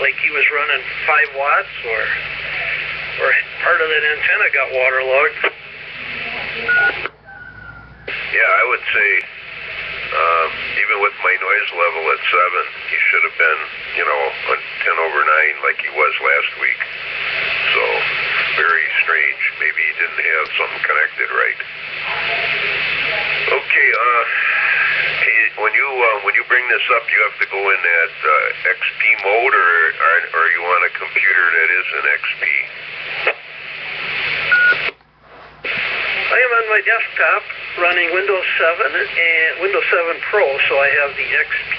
like he was running five watts, or or part of that antenna got waterlogged. Yeah, I would say um, even with my noise level at seven, he should have been, you know, on ten over nine like he was last week. So very strange. Maybe he didn't have something connected right. Okay. Uh, when you uh, when you bring this up, you have to go in that uh, XP mode, or, or or you on a computer that is in XP. I am on my desktop running Windows 7 and Windows 7 Pro, so I have the XP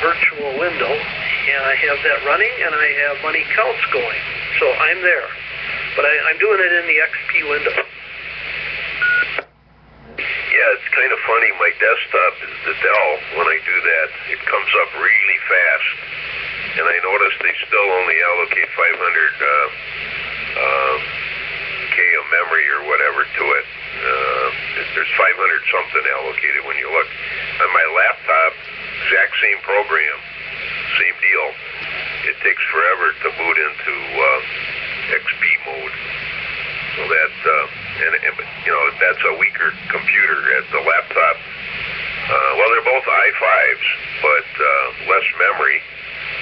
virtual window, and I have that running, and I have money counts going. So I'm there. But I, I'm doing it in the XP window. Kind of funny. My desktop is the Dell. When I do that, it comes up really fast. And I noticed they still only allocate 500 uh, um, K of memory or whatever to it. Uh, there's 500 something allocated when you look. On my laptop, exact same program, same deal. It takes forever to boot into uh, XP mode. So that, uh, and, and that's a weaker computer at the laptop. Uh, well, they're both i5s, but uh, less memory.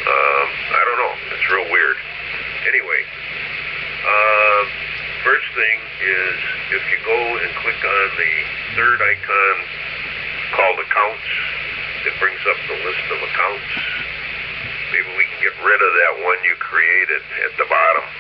Um, I don't know. It's real weird. Anyway, um, first thing is if you go and click on the third icon called accounts, it brings up the list of accounts. Maybe we can get rid of that one you created at the bottom.